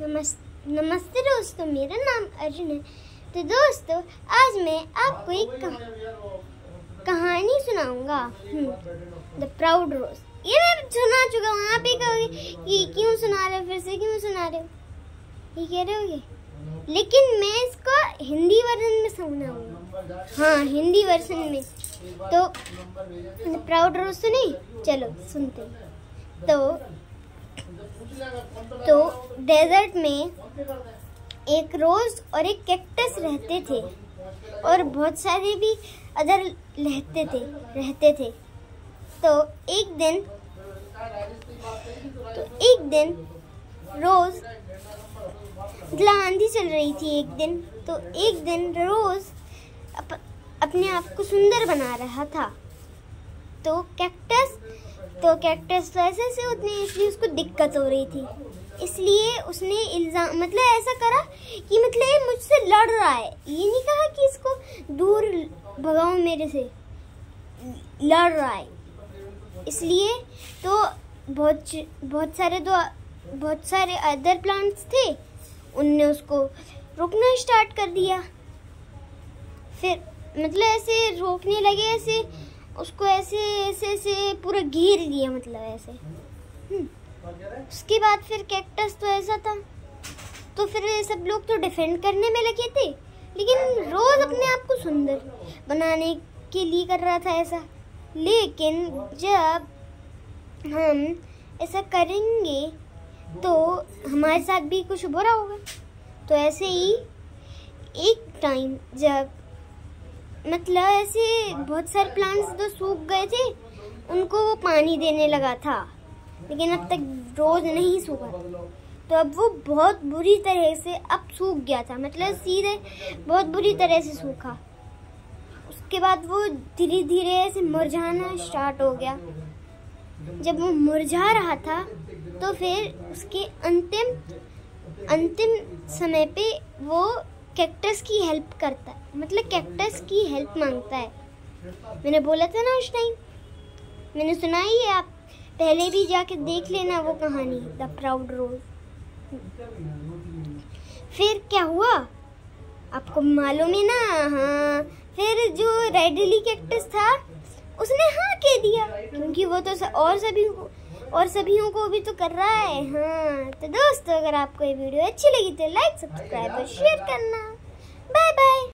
नमस नमस्ते दोस्तों मेरा नाम अर्जुन है। तो दोस्तों आज मैं आपको एक कह, कहानी सुनाऊँगा। द प्राउड रोज ये मैं सुना चुका हूँ। आप ही कहोगे कि क्यों सुना रहे हो? फिर से क्यों सुना रहे हो? ये कह रहे होगे? लेकिन मैं इसको हिंदी वर्जन में सुनाऊँगा। हाँ हिंदी वर्जन में। तो प्राउड रोज सुनी चलो सुनते तो तो डेजर्ट में एक रोज और एक कैक्टस रहते थे और बहुत सारे भी अदर रहते थे रहते थे। तो एक दिन तो एक दिन रोज मतलब आंधी चल रही थी एक दिन। तो एक दिन रोज अप, अपने आप को सुंदर बना रहा था। तो कैक्टस तो कैक्टस तो ऐसे से उतने इसलिए उसको दिक्कत हो रही थी। इसलिए उसने इल्ज़ाम मतलब ऐसा करा कि मतलब ये मुझसे लड़ रहा है। ये नहीं कहा कि इसको दूर भगाओ मेरे से। लड़ रहा है। इसलिए तो बहुत बहुत सारे दो, बहुत सारे अदर प्लांट्स थे, उनने उसको रोकना स्टार्ट कर दिया। फिर मतलब ऐसे रोकने लगे, ऐसे उसको ऐसे ऐसे ऐसे पूरा घेर लिया मतलब ऐसे। हम्म। उसके बाद फिर कैक्टस तो ऐसा था। तो फिर सब लोग तो डिफेंड करने में लगे थे। लेकिन रोज अपने आप को सुंदर बनाने के लिए कर रहा था ऐसा। लेकिन जब हम ऐसा करेंगे तो हमारे साथ भी कुछ बुरा होगा। तो ऐसे ही एक टाइम जब मतलब ऐसे बहुत सारे प्लांट्स तो सूख गए थे, उनको वो पानी देने लगा था। लेकिन अब तक रोज नहीं सूखा। तो अब वो बहुत बुरी तरह से अब सूख गया था मतलब सीधे बहुत बुरी तरह से सूखा। उसके बाद वो धीरे धीरे ऐसे मुरझाना स्टार्ट हो गया। जब वो मुरझा रहा था तो फिर उसके अंतिम अंतिम समय पे वो कैक्टस की हेल्प करता है। मतलब कैक्टस की हेल्प माँगता है। मैंने बोला था ना उस टाइम मैंने सुना ही है आप पहले भी जाके देख लेना वो कहानी द प्राउड रोज फिर क्या हुआ? आपको मालूम है ना? हाँ। फिर जो रेडली कैक्टस था, उसने हाँ कह दिया। क्योंकि वो तो और सभी और सभी को भी तो कर रहा है। हाँ तो दोस्तों अगर आपको ये वीडियो अच्छी लगी तो लाइक सब्सक्राइब और शेयर करना। Bye bye.